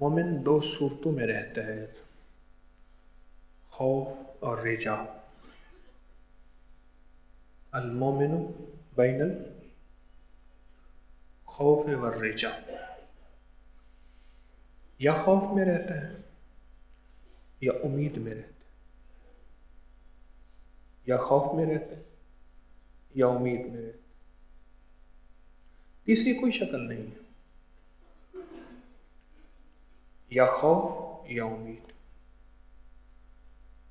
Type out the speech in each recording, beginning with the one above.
مومن دو صورتوں میں رہتا ہے، خوف اور رجا۔ المومن بین الخوف والرجا۔ یا خوف میں رہتا ہے یا امید میں رہتا ہے۔ یا خوف میں رہتا ہے یا امید میں رہتا ہے۔ تیسری کوئی شکل نہیں ہے۔ یا خوف یا امید۔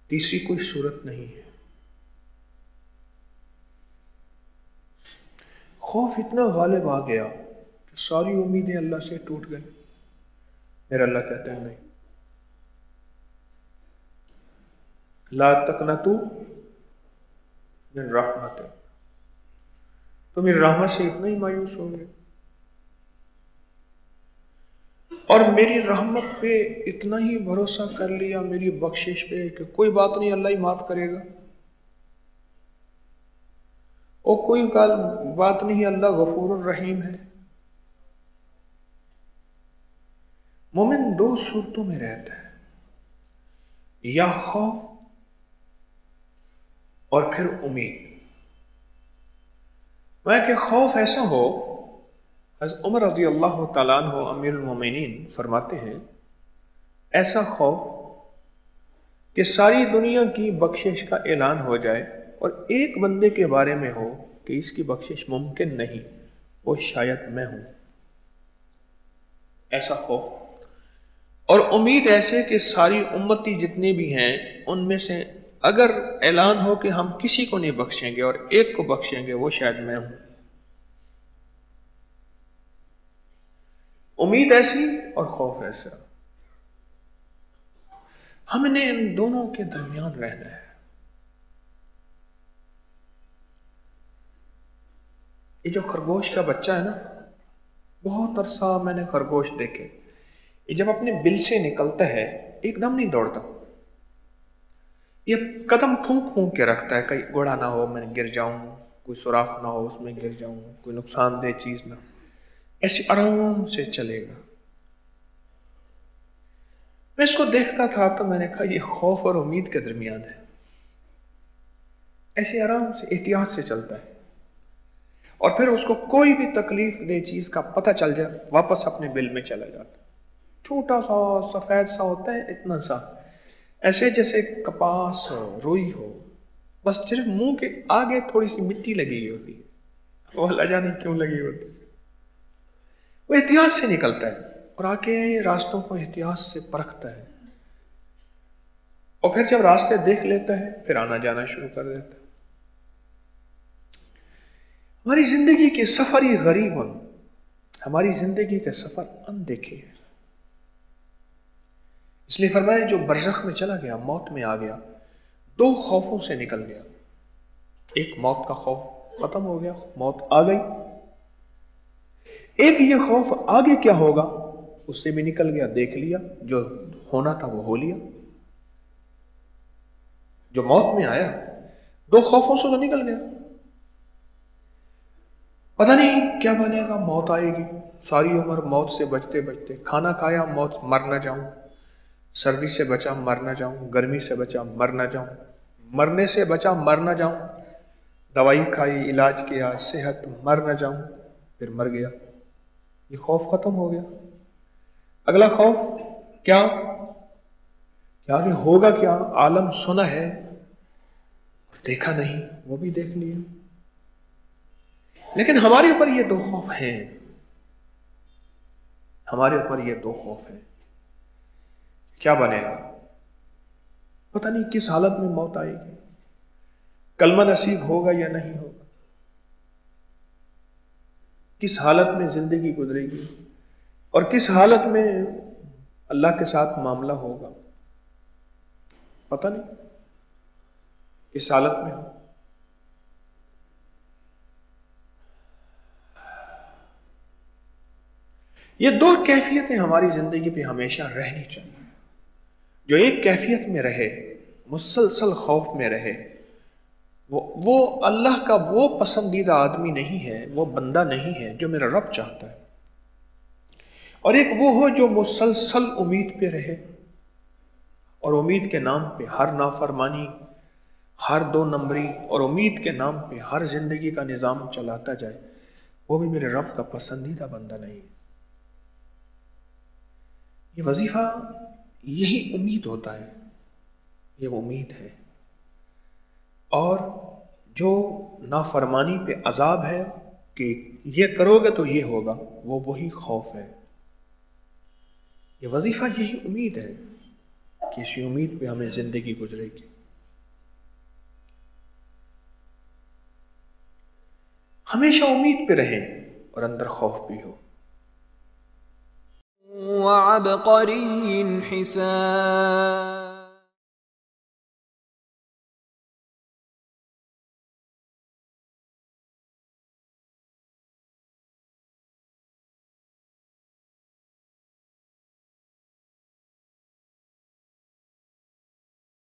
تیسری کوئی صورت نہیں ہے۔ خوف اتنا غالب آ گیا کہ ساری امیدیں اللہ سے ٹوٹ گئی میرا اللہ کہتا ہے نہیں۔ لا تکنتو من رحمت۔ تو میری رحمت سے اتنا ہی مایوس ہو گئے اور میری رحمت پہ اتنا ہی بھروسہ کر لیا، میری بخشش پہ کہ کوئی بات نہیں، اللہ ہی معاف کرے گا۔ اور کوئی بات نہیں، اللہ غفور الرحیم ہے۔ مومن دو صورتوں میں رہتا ہے۔ یا خوف اور پھر امید۔ میں کہ خوف ایسا ہو حضرت عمر رضی اللہ تعالیٰ عنہ امیر المومنین فرماتے ہیں، ایسا خوف کہ ساری دنیا کی بخشش کا اعلان ہو جائے اور ایک بندے کے بارے میں ہو کہ اس کی بخشش ممکن نہیں، وہ شاید میں ہوں۔ ایسا خوف، اور امید ایسے کہ ساری امتی جتنے بھی ہیں، ان میں سے اگر اعلان ہو کہ ہم کسی کو نہیں بخشیں گے اور ایک کو بخشیں گے، وہ شاید میں ہوں۔ امید ایسی اور خوف ایسا۔ ہم نے ان دونوں کے درمیان رہنا ہے۔ یہ جو خرگوش کا بچہ ہے نا، بہت عرصہ میں نے خرگوش دیکھے۔ یہ جب اپنے بل سے نکلتا ہے، ایک دم نہیں دوڑتا۔ یہ قدم پھونک پھونک کے رکھتا ہے، کہیں گوڑا نہ ہو، میں گر جاؤں، کوئی سوراخ نہ ہو، اس میں گر جاؤں، کوئی نقصان دہ چیز نہ ہو۔ ایسے آرام سے چلے گا۔ میں اس کو دیکھتا تھا تو میں نے کہا، یہ خوف اور امید کے درمیان ہے۔ ایسے آرام سے، احتیاط سے چلتا ہے۔ اور پھر اس کو کوئی بھی تکلیف دہ چیز کا پتہ چل جائے، واپس اپنے بل میں چلا جاتا۔ چھوٹا سا، سفید سا ہوتا ہے، اتنا سا۔ ایسے جیسے کپاس ہو، روئی ہو۔ بس صرف منہ کے آگے تھوڑی سی مٹی لگی ہوتی ہے۔ وہ اللہ جانے کیوں لگی ہوتی وہ احتیاط سے نکلتا ہے اور آ کے راستوں کو احتیاط سے پرکھتا ہے۔ اور پھر جب راستے دیکھ لیتا ہے، پھر آنا جانا شروع کر دیتا ہے۔ ہماری زندگی کے سفر ہی غریب ہماری زندگی کے سفر ان دیکھے ہیں۔ اس لیے فرمایا، جو برزخ میں چلا گیا، موت میں آ گیا، دو خوفوں سے نکل گیا۔ ایک موت کا خوف ختم ہو گیا، موت آ گئی۔ ایک یہ خوف آگے کیا ہوگا؟ اس سے بھی نکل گیا، دیکھ لیا، جو ہونا تھا وہ ہو لیا۔ جو موت میں آیا، دو خوفوں سے تو نکل گیا۔ پتہ نہیں کیا بنے گا، موت آئے گی۔ ساری عمر موت سے بچتے بچتے، کھانا کھایا، موت مر نہ جاؤں۔ سردی سے بچا، مر نہ جاؤں۔ گرمی سے بچا، مر نہ جاؤں۔ مرنے سے بچا، مر نہ جاؤں۔ دوائی کھائی، علاج کیا، صحت، مر نہ جاؤں۔ پھر مر گیا۔ یہ خوف ختم ہو گیا۔ اگلا خوف کیا؟ آگے ہوگا کیا؟ عالم سنا ہے اور دیکھا نہیں، وہ بھی دیکھ لیا۔ لیکن ہمارے اوپر یہ دو خوف ہیں۔ ہمارے اوپر یہ دو خوف ہیں۔ کیا بنے گا؟ پتہ نہیں کس حالت میں موت آئے گی۔ کلمہ نصیب ہوگا یا نہیں ہوگا؟ کس حالت میں زندگی گزرے گی اور کس حالت میں اللہ کے ساتھ معاملہ ہوگا؟ پتہ نہیں کس حالت میں ہو یہ دو کیفیتیں ہماری زندگی پہ ہمیشہ رہنی چاہیے۔ جو ایک کیفیت میں رہے، مسلسل خوف میں رہے وہ اللہ کا وہ پسندیدہ آدمی نہیں ہے، وہ بندہ نہیں ہے جو میرا رب چاہتا ہے۔ اور ایک وہ ہو جو مسلسل امید پہ رہے۔ اور امید کے نام پہ ہر نافرمانی، ہر دو نمبری اور امید کے نام پہ ہر زندگی کا نظام چلاتا جائے، وہ بھی میرے رب کا پسندیدہ بندہ نہیں۔ یہ وظیفہ یہی امید ہوتا ہے، یہ امید ہے۔ اور جو نافرمانی پہ عذاب ہے کہ یہ کرو گے تو یہ ہوگا، وہ وہی خوف ہے۔ یہ وظیفہ یہی امید ہے کہ اسی امید پہ ہمیں زندگی گزرے گی۔ ہمیشہ امید پہ رہیں اور اندر خوف بھی ہو۔ وعبقری حساب